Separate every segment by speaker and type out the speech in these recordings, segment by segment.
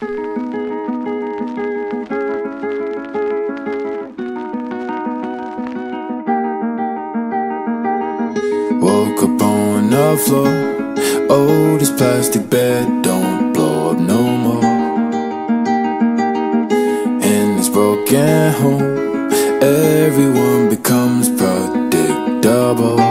Speaker 1: Woke up on the floor. Oh, this plastic bed don't blow up no more. In this broken home. Everyone becomes predictable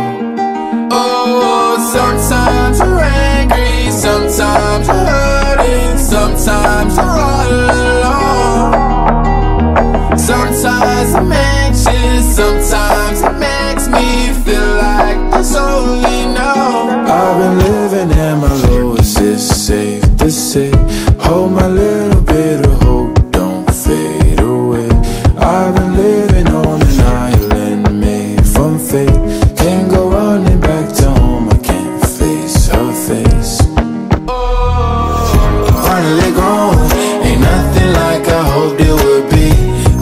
Speaker 1: little bit of hope, don't fade away. I've been living on an island made from fate Can't go running back to home, I can't face her face. Finally gone, ain't nothing like I hoped it would be.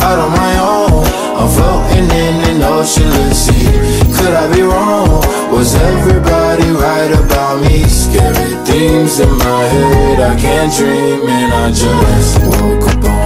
Speaker 1: Out on my own, I'm floating in an oceanless sea. Could I be wrong? Was everybody right about me? Scary things in my head, I can't dream and I just woke up